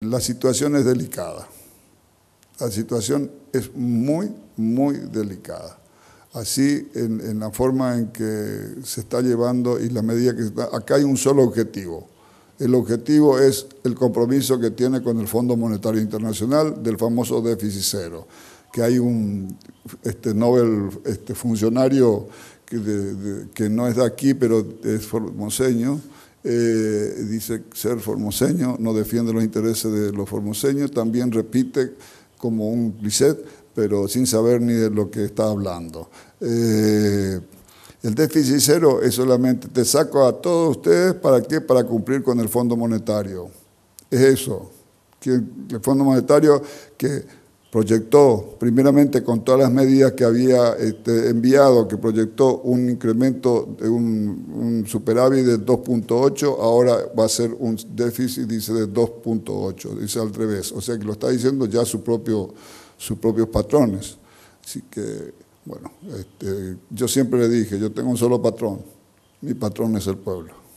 La situación es delicada. La situación es muy, muy delicada. Así, en, la forma en que se está llevando y la medida que está... Acá hay un solo objetivo. El objetivo es el compromiso que tiene con el Fondo Monetario Internacional del famoso déficit cero, que hay un este, Nobel este, funcionario que, que no es de aquí, pero es formoseño, eh, dice ser formoseño, no defiende los intereses de los formoseños, también repite como un cliché, pero sin saber ni de lo que está hablando. Eh, el déficit cero es solamente, te saco a todos ustedes, ¿para qué? Para cumplir con el Fondo Monetario. Es eso. el Fondo Monetario que proyectó, primeramente con todas las medidas que había este, enviado, que proyectó un incremento de un, superávit de 2.8, ahora va a ser un déficit, dice, de 2.8, dice al revés. O sea que lo está diciendo ya su propio, sus propios patrones. Así que, bueno, este, yo siempre le dije, yo tengo un solo patrón, mi patrón es el pueblo.